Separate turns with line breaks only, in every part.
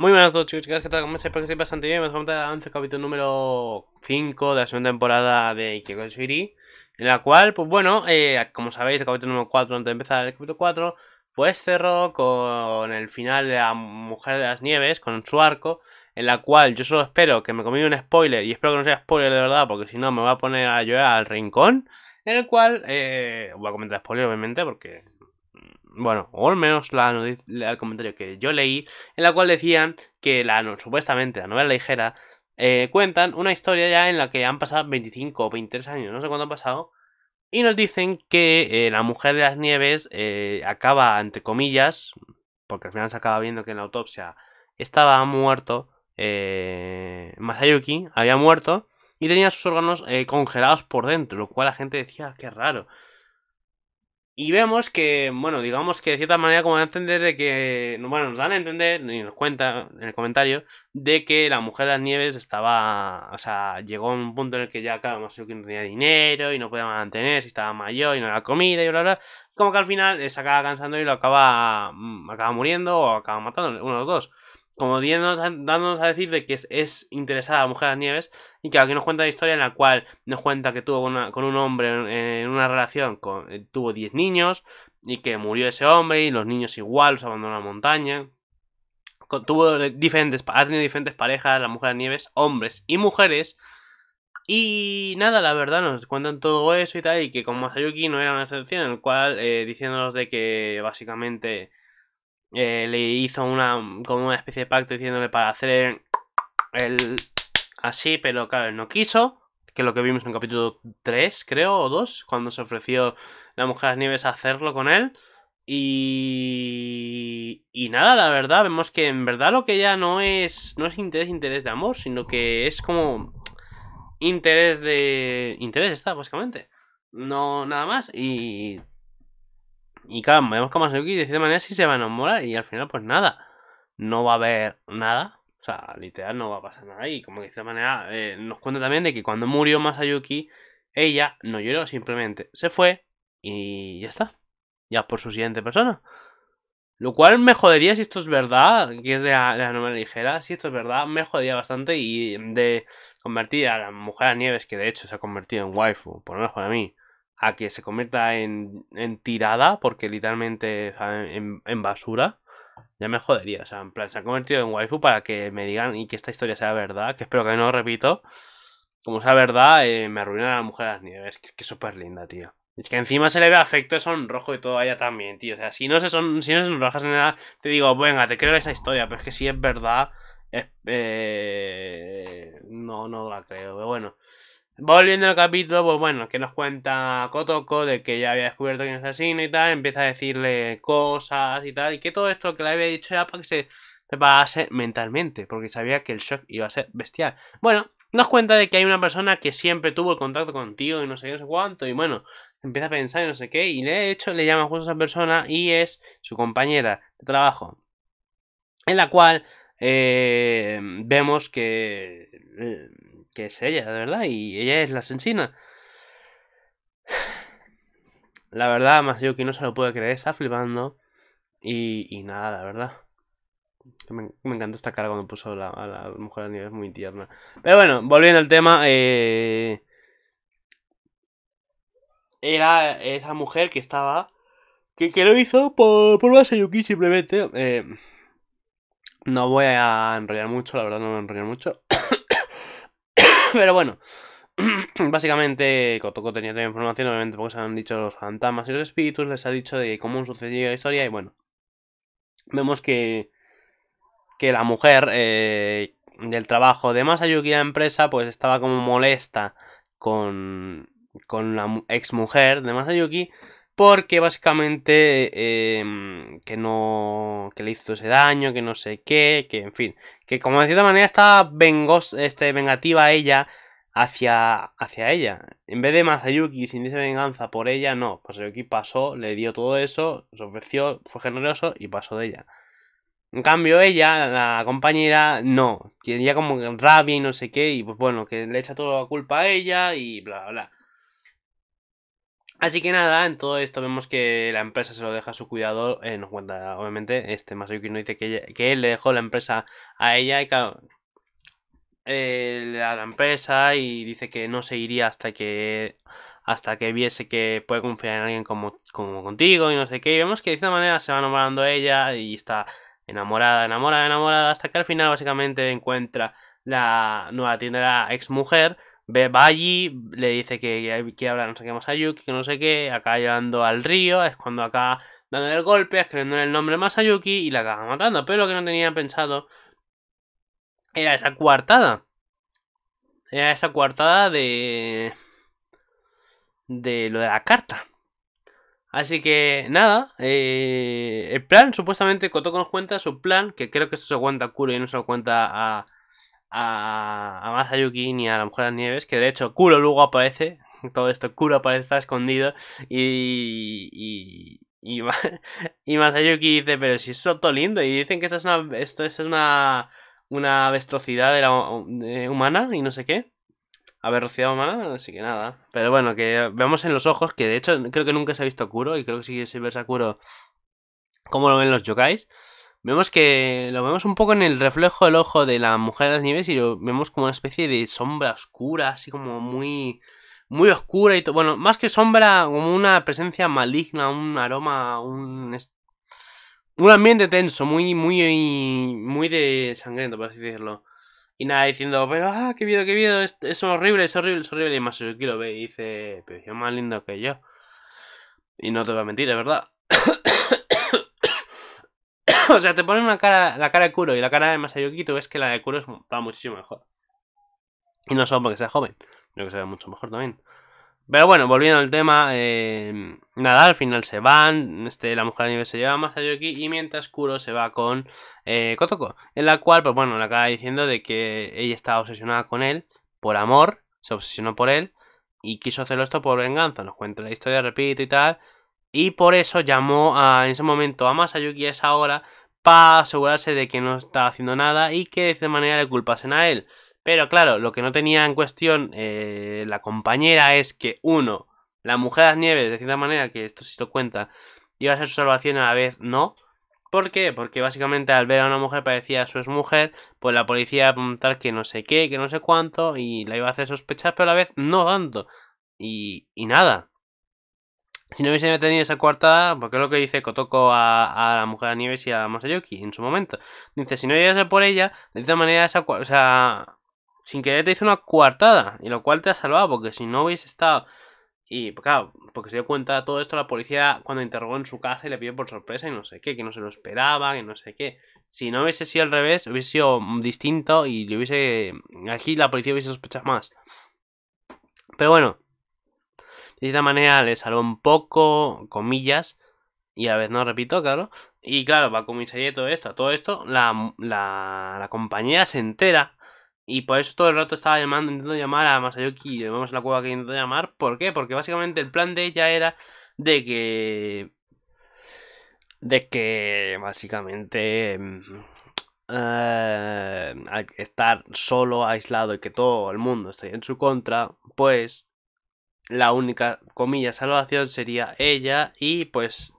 Muy buenas a todos chicos, chicas, ¿qué tal? ¿Cómo estáis? Espero que estéis bastante bien. Vamos a comentar el capítulo número 5 de la segunda temporada de Ikeko Shiri. En la cual, pues bueno, eh, como sabéis, el capítulo número 4, antes de empezar el capítulo 4, pues cerró con el final de la Mujer de las Nieves, con su arco, en la cual yo solo espero que me comí un spoiler, y espero que no sea spoiler de verdad, porque si no me voy a poner a llorar al rincón, en el cual, eh, voy a comentar spoiler obviamente, porque bueno, o al menos la, el comentario que yo leí, en la cual decían que la supuestamente la novela ligera eh, cuentan una historia ya en la que han pasado 25 o 23 años, no sé cuánto han pasado, y nos dicen que eh, la mujer de las nieves eh, acaba, entre comillas, porque al final se acaba viendo que en la autopsia estaba muerto, Masayuki había muerto y tenía sus órganos congelados por dentro, lo cual la gente decía, qué raro. Y vemos que, bueno, digamos que de cierta manera como a entender de que, bueno, nos dan a entender, y nos cuenta en el comentario, de que la mujer de las nieves estaba, o sea, llegó a un punto en el que ya, claro, que no tenía dinero y no podía mantener, si estaba mayor y no era comida y bla, bla, como que al final se acaba cansando y lo acaba, mm, acaba muriendo o acaba matando, uno de los dos como dándonos a decir de que es, interesada la mujer de las nieves y que aquí nos cuenta la historia en la cual nos cuenta que tuvo con un hombre en, una relación, eh, tuvo 10 niños y que murió ese hombre y los niños igual los abandonó la montaña. tuvo diferentes, ha tenido diferentes parejas, la mujer de las nieves, hombres y mujeres. Y nada, la verdad, nos cuentan todo eso y tal, y que con Masayuki no era una excepción, en el cual eh, diciéndonos de que básicamente eh, le hizo una como una especie de pacto diciéndole para hacer el así, pero claro, él no quiso, que es lo que vimos en el capítulo 3, creo, o 2, cuando se ofreció la mujer de las nieves a hacerlo con él. Y... y nada, la verdad, vemos que en verdad lo que ya no es no es interés, interés de amor, sino que es como interés de interés está básicamente. No nada más y y claro, vemos como Masayuki de cierta manera sí se va a enamorar y al final pues nada, no va a haber nada. O sea, literal no va a pasar nada. Y como de cierta manera eh, nos cuenta también de que cuando murió Masayuki, ella no lloró, simplemente se fue y ya está. Ya por su siguiente persona. Lo cual me jodería si esto es verdad, que es de la, novela ligera. Si esto es verdad, me jodería bastante. Y de convertir a la mujer a Nieves, que de hecho se ha convertido en waifu, por lo menos para mí, a que se convierta en, en tirada, porque literalmente en, basura, ya me jodería. O sea, en plan, se ha convertido en waifu para que me digan y que esta historia sea verdad, que espero que no lo repito. Como sea verdad, eh, me arruina a la mujer de las nieves, que es que súper linda, tío. Es que encima se le ve afecto de sonrojo y todo a ella también, tío. O sea, si no se, son, si no se sonrojas nada, te digo, venga, te creo esa historia, pero es que si es verdad, eh, no, no la creo. Pero bueno. Volviendo al capítulo, pues bueno, que nos cuenta Kotoko de que ya había descubierto quién es asesino y tal, empieza a decirle cosas y tal, y que todo esto que le había dicho era para que se preparase mentalmente, porque sabía que el shock iba a ser bestial. Bueno, nos cuenta de que hay una persona que siempre tuvo el contacto contigo y no sé qué, no sé cuánto, y bueno, empieza a pensar y no sé qué, y de hecho le llama justo a esa persona y es su compañera de trabajo, en la cual eh, vemos que... Eh, que es ella, de verdad, y ella es la asesina. La verdad, que no se lo puede creer, está flipando. Y, y nada, la verdad. Me, encantó esta cara cuando puso a la mujer nieve, es muy tierna. Pero bueno, volviendo al tema, eh, era esa mujer que estaba. Que, que lo hizo por, por Masayuki simplemente. Eh, no voy a enrollar mucho, la verdad, no voy a enrollar mucho. Pero bueno, básicamente Kotoko tenía toda la información, obviamente porque se han dicho los fantasmas y los espíritus, les ha dicho de cómo sucedió la historia y bueno, vemos que, que la mujer eh, del trabajo de Masayuki, la empresa, pues estaba como molesta con, con la ex mujer de Masayuki porque básicamente em, que no que le hizo ese daño, que no sé qué, que en fin, que como de cierta manera estaba vengos, este, vengativa ella hacia, hacia ella. En vez de Masayuki sin dice venganza por ella, no. Masayuki pasó, le dio todo eso, se ofreció, fue generoso y pasó de ella. En cambio, ella, la compañera, no. Tenía como rabia y no sé qué, y pues bueno, que le echa toda la culpa a ella y bla, bla, bla. Así que nada, en todo esto vemos que la empresa se lo deja a su cuidado. Eh, nos cuenta, obviamente, este Masayuki no dice que, él le dejó la empresa a ella y claro, eh, da la empresa y dice que no se iría hasta que hasta que viese que puede confiar en alguien como, como contigo y no sé qué. Y vemos que de cierta manera se va enamorando ella y está enamorada, enamorada, enamorada, hasta que al final básicamente encuentra la nueva tienda de la ex mujer va allí, le dice que quiere hablar no sé qué más a Yuki, que no sé qué, acá llegando al río, es cuando acá dándole el golpe, escribiendo el nombre más a Yuki y la acaba matando. Pero lo que no tenía pensado era esa coartada. Era esa coartada de. de lo de la carta. Así que nada, eh, el plan, supuestamente Kotoko nos cuenta su plan, que creo que esto se cuenta a Kuro y no se lo cuenta a, a, Masayuki ni a la Mujer de las Nieves, que de hecho Kuro luego aparece, todo esto Kuro aparece, está escondido y, y, y, Masayuki dice, pero si es todo lindo, y dicen que esto es una, esto es una, una vestrocidad humana y no sé qué. A humana, así que nada. Pero bueno, que vemos en los ojos, que de hecho creo que nunca se ha visto Kuro, y creo que si se ve a Kuro, cómo lo ven los yokais. Vemos que lo vemos un poco en el reflejo del ojo de la mujer de las nieves y lo vemos como una especie de sombra oscura, así como muy muy oscura y todo. Bueno, más que sombra, como una presencia maligna, un aroma, un un ambiente tenso, muy muy muy de sangriento, por así decirlo. Y nada, diciendo, pero ah, qué miedo, qué miedo, es, es horrible, es horrible, es horrible. Y yo lo ve y dice, pero es más lindo que yo. Y no te voy a mentir, de verdad. o sea, te ponen una cara, la cara de Kuro y la cara de Masayuki, tú ves que la de Kuro está muchísimo mejor. Y no solo porque sea joven, sino que se ve mucho mejor también. Pero bueno, volviendo al tema, eh, nada, al final se van, este, la mujer de nieve se lleva a Masayuki y mientras Kuro se va con eh, Kotoko, en la cual, pues bueno, le acaba diciendo de que ella estaba obsesionada con él por amor, se obsesionó por él y quiso hacerlo esto por venganza, nos cuenta la historia, repito y tal, y por eso llamó a, en ese momento a Masayuki a esa hora para asegurarse de que no estaba haciendo nada y que de esa manera le culpasen a él. Pero claro, lo que no tenía en cuestión eh, la compañera es que, uno, la mujer de las nieves, de cierta manera, que esto sí lo cuenta, iba a ser su salvación a la vez no. ¿Por qué? Porque básicamente al ver a una mujer parecía a su mujer, pues la policía iba a preguntar que no sé qué, que no sé cuánto, y la iba a hacer sospechar, pero a la vez no tanto. Y, y nada, si no hubiese tenido esa coartada, porque es lo que dice Kotoko a, a la mujer de Nieves y a Masayuki en su momento. Dice, si no llegase por ella, de esta manera esa o sea, sin querer te hizo una coartada, y lo cual te ha salvado, porque si no hubiese estado... Y claro, porque se dio cuenta de todo esto la policía cuando interrogó en su casa y le pidió por sorpresa y no sé qué, que no se lo esperaba, que no sé qué. Si no hubiese sido al revés, hubiese sido distinto y le hubiese... Aquí la policía hubiese sospechado más. Pero bueno, de esta manera le salvó un poco, comillas, y a la vez no repito, claro. Y claro, va con y todo esto. Todo esto, la, la, la, compañera se entera. Y por eso todo el rato estaba llamando, intentando llamar a Masayuki. Vemos la cueva que intentó llamar. ¿Por qué? Porque básicamente el plan de ella era de que. De que básicamente. Eh, al estar solo, aislado y que todo el mundo esté en su contra, pues la única, comilla, salvación sería ella y pues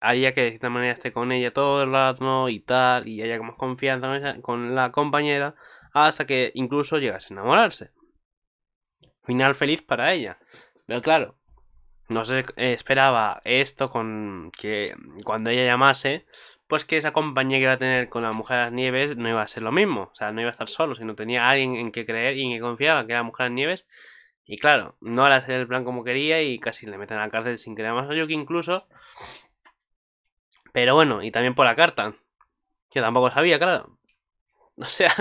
haría que de cierta manera esté con ella todo el rato y tal y haya más confianza con la compañera hasta que incluso llegase a enamorarse. Final feliz para ella. Pero claro, no se esperaba esto con que cuando ella llamase, pues que esa compañía que iba a tener con la mujer de las nieves no iba a ser lo mismo. O sea, no iba a estar solo, sino tenía alguien en que creer y en que confiaba, que era la mujer de las nieves y claro, no hará hacer el plan como quería y casi le meten a la cárcel sin querer a Yuki incluso. Pero bueno, y también por la carta. Que tampoco sabía, claro. O sea,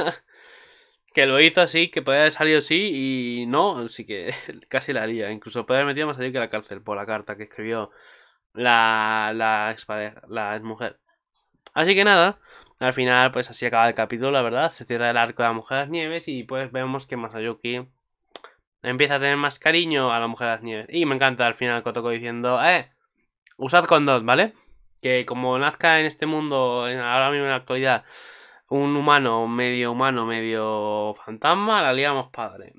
que lo hizo así, que podía haber salido así y no, así que casi la haría. Incluso puede haber metido más allí que la cárcel por la carta que escribió la, la, ex, la. Así que nada, al final pues así acaba el capítulo, la verdad. Se cierra el arco de las nieves y pues vemos que Masayuki empieza a tener más cariño a la mujer de las nieves. Y me encanta al final Kotoko diciendo, eh, usad condón, ¿vale? Que como nazca en este mundo, ahora mismo en la actualidad, un humano, medio humano, medio fantasma, la liamos padre.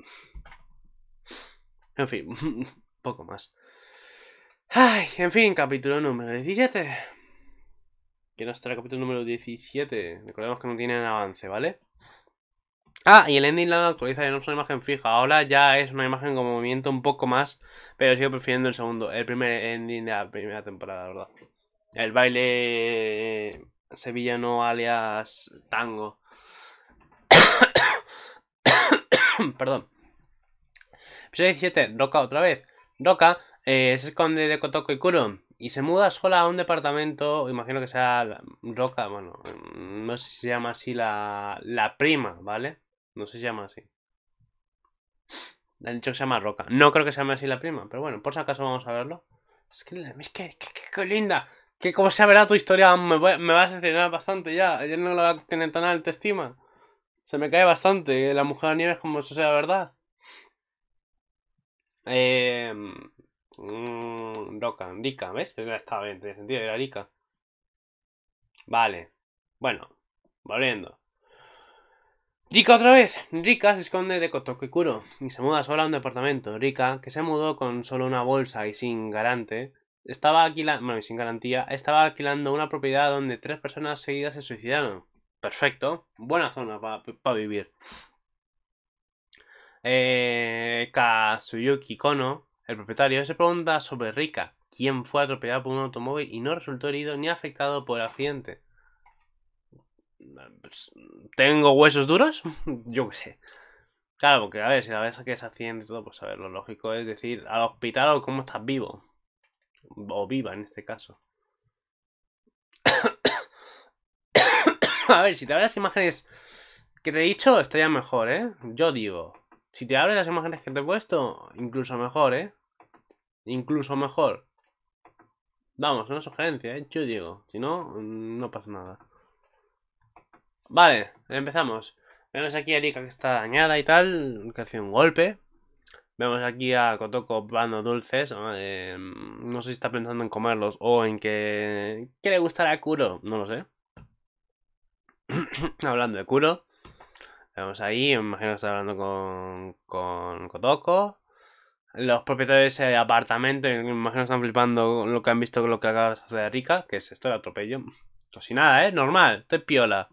En fin, poco más. Ay, en fin, capítulo número 17. Que no estará el capítulo número 17. Recordemos que no tienen avance, ¿vale? Ah, y el ending lo actualiza ya no es una imagen fija. Ahora ya es una imagen con movimiento un poco más. Pero sigo prefiriendo el segundo, el primer ending de la primera temporada, verdad. El baile sevillano alias tango. Perdón. Episodio 17, Roca otra vez. Roca eh, se esconde de Kotoko y Kuro y se muda sola a un departamento, imagino que sea Roca, bueno, no sé si se llama así la, la prima, ¿vale? No sé si se llama así. Han dicho que se llama Roca. No creo que se llame así la prima, pero bueno, por si acaso vamos a verlo. Es que, es que, que, linda. Que como se verá tu historia me, me va a decepcionar bastante ya. Yo no la voy a tener tan alta estima. Se me cae bastante la mujer de nieves como eso sea verdad. Eh, mmm, Roca, Rika, ¿ves? Estaba bien, tiene sentido, era Rika. Vale. Bueno, volviendo. Rika otra vez. Rika se esconde de Kotokikuro y se muda sola a un departamento. Rika, que se mudó con solo una bolsa y sin garante, estaba alquilando, bueno, sin garantía, estaba alquilando una propiedad donde tres personas seguidas se suicidaron. Perfecto, buena zona para vivir. Eh, Kazuyuki Kono, el propietario, se pregunta sobre Rika, quién fue atropellado por un automóvil y no resultó herido ni afectado por el accidente. Pues, ¿Tengo huesos duros? Yo qué sé. Claro, porque a ver, si la vez que es accidente y todo, pues a ver, lo lógico es decir al hospital o cómo estás vivo. O viva en este caso. a ver, si te abres las imágenes que te he dicho, estaría mejor, ¿eh? Yo digo. Si te abres las imágenes que te he puesto, incluso mejor, ¿eh? Incluso mejor. Vamos, una sugerencia, ¿eh? Yo digo. Si no, no pasa nada. Vale, empezamos. Vemos aquí a Erika que está dañada y tal, que hace un golpe. Vemos aquí a Kotoko dando dulces. Eh, no sé si está pensando en comerlos o en que... ¿Qué le gustará a Kuro? No lo sé. hablando de Kuro. Vemos ahí, me imagino que está hablando con, con Kotoko. Los propietarios de ese apartamento, me imagino que están flipando lo que han visto con lo que acaba de hacer Erika, que es esto, el atropello. Pues sin nada, ¿eh? Normal, estoy piola.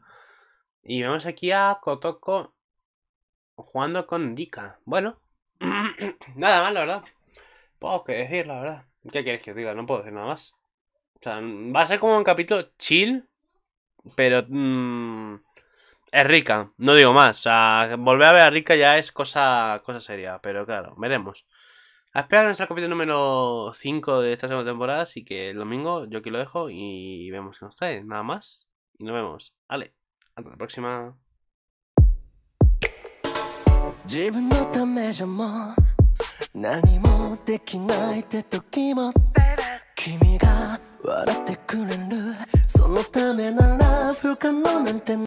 Y vemos aquí a Kotoko jugando con Rika. Bueno, nada más, la verdad. Puedo que decir, la verdad. ¿Qué quieres que diga? No puedo decir nada más. O sea, va a ser como un capítulo chill, pero mmm, es rica. No digo más. O sea, volver a ver a Rika ya es cosa, cosa seria. Pero claro, veremos. A esperar nuestro capítulo número 5 de esta segunda temporada. Así que el domingo yo aquí lo dejo y vemos qué nos trae. Nada más. Y nos vemos. Vale. Hasta la próxima. 自分のためじゃもう何もできないって時も。君が笑ってくれる。そのためなら不可能なんて